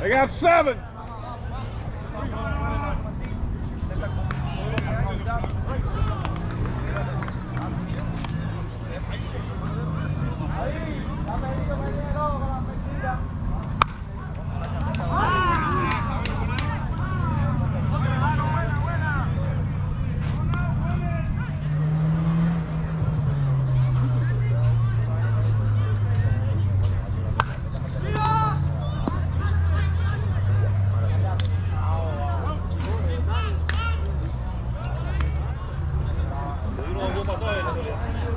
They got seven. 我把少爷叫出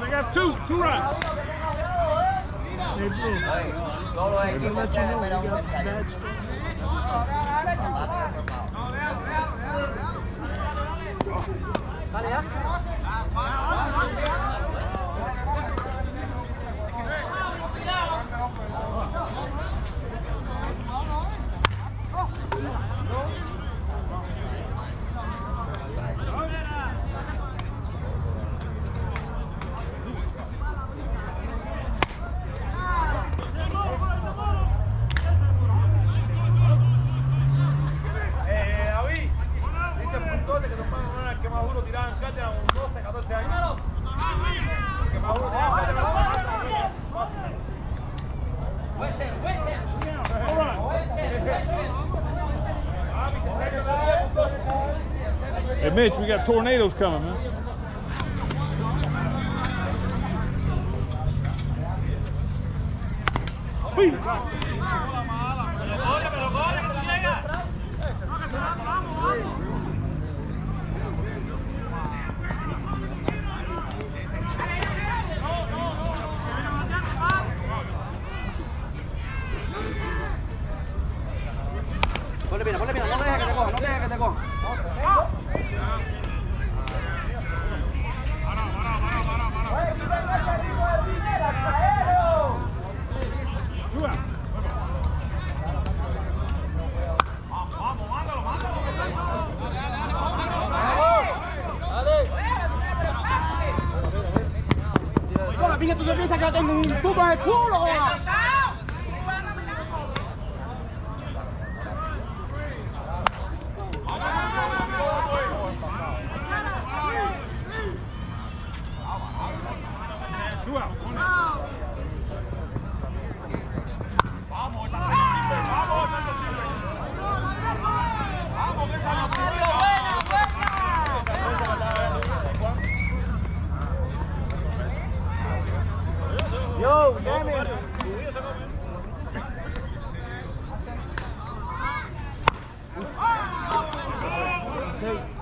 They got two, two rounds. Vale, ya. Mitch, we got tornadoes coming, man. Fíjate, ¿tú te piensas tengo un tubo en el culo? Nate.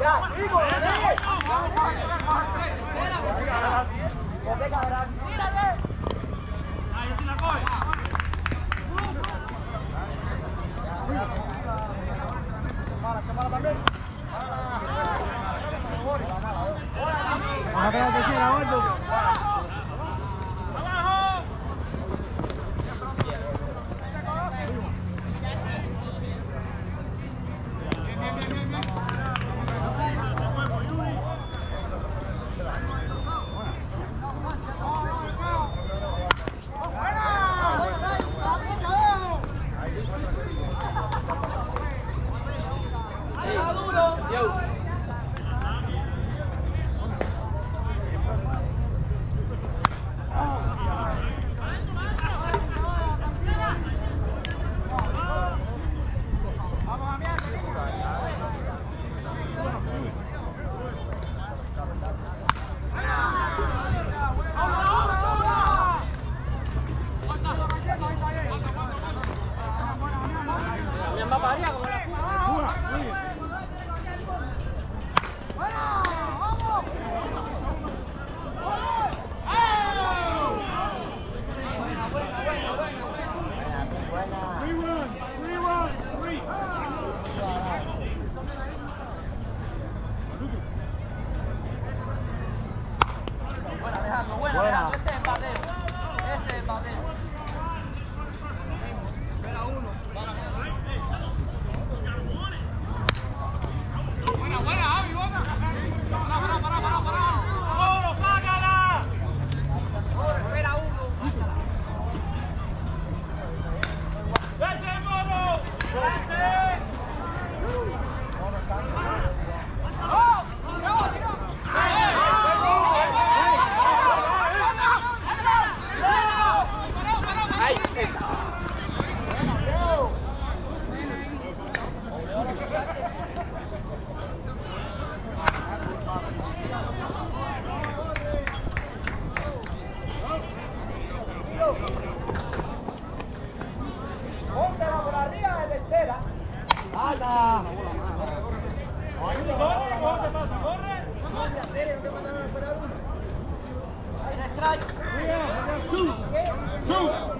Ya, digo, dale. Boté, cabrón. Mala, se mala también. Vamos a que quiera, gordo. Two two. Two.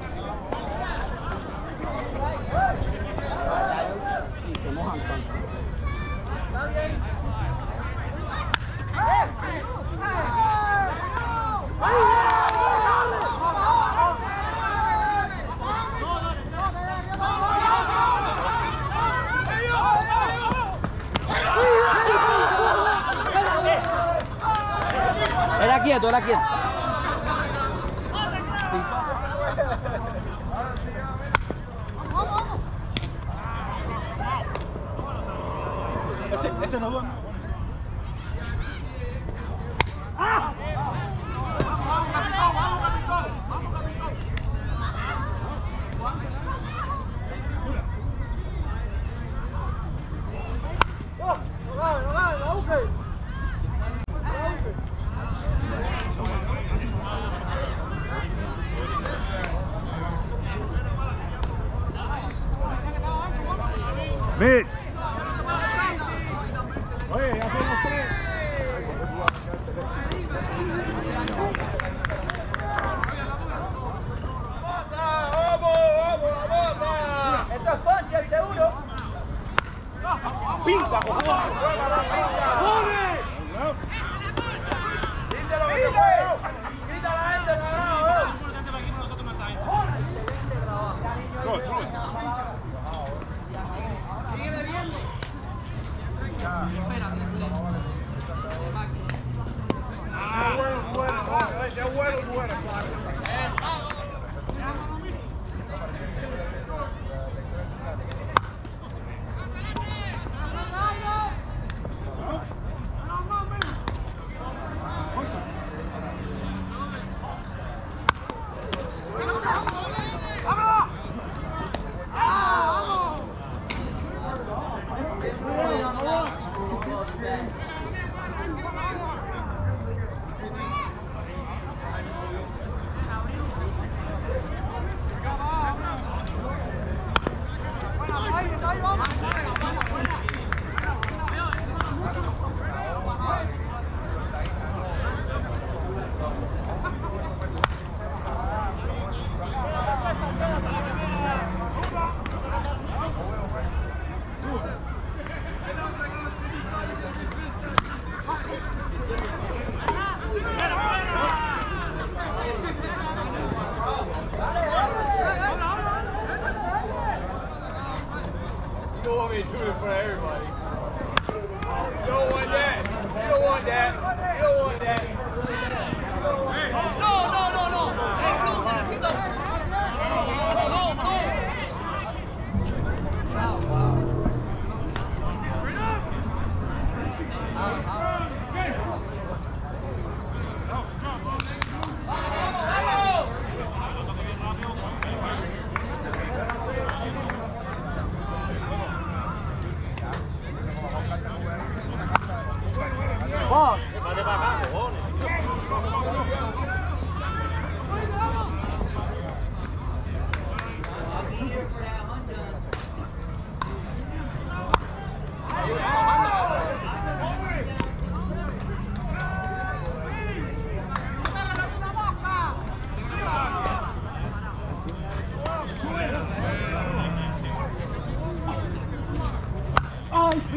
Quieto. Ese, ese no duerme.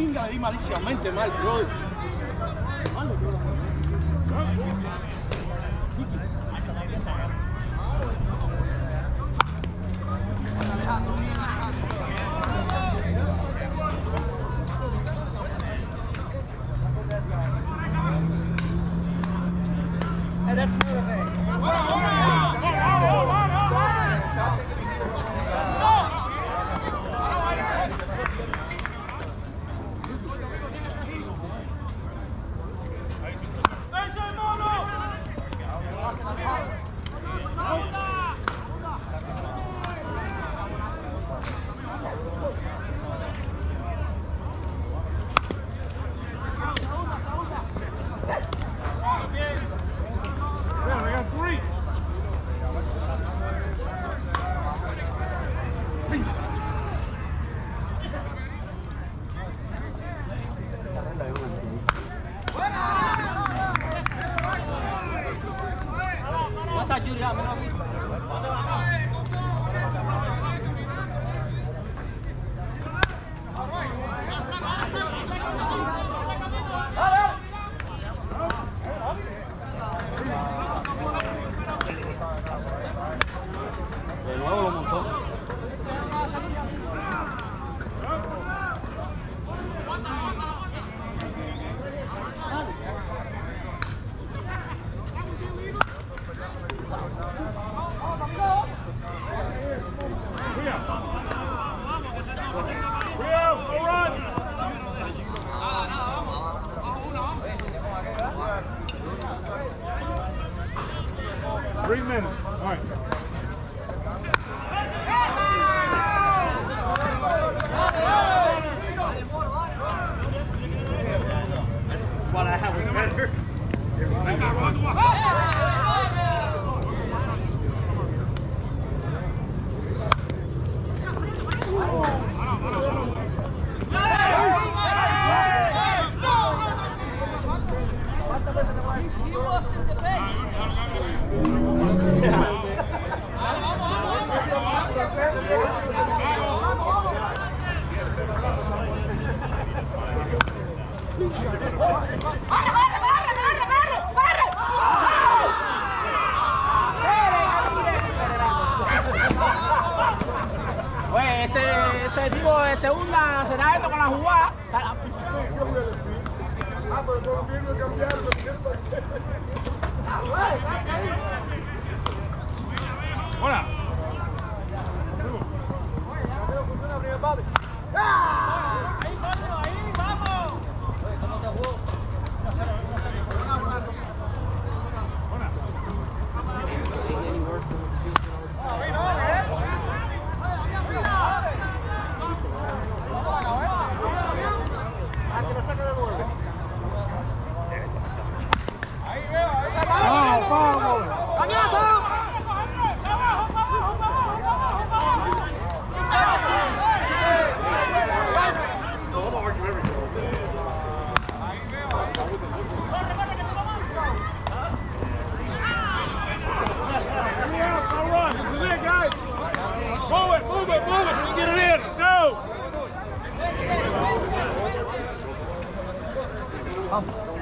Ay, pinga, di maliciosamente mal. تاجوري 方法。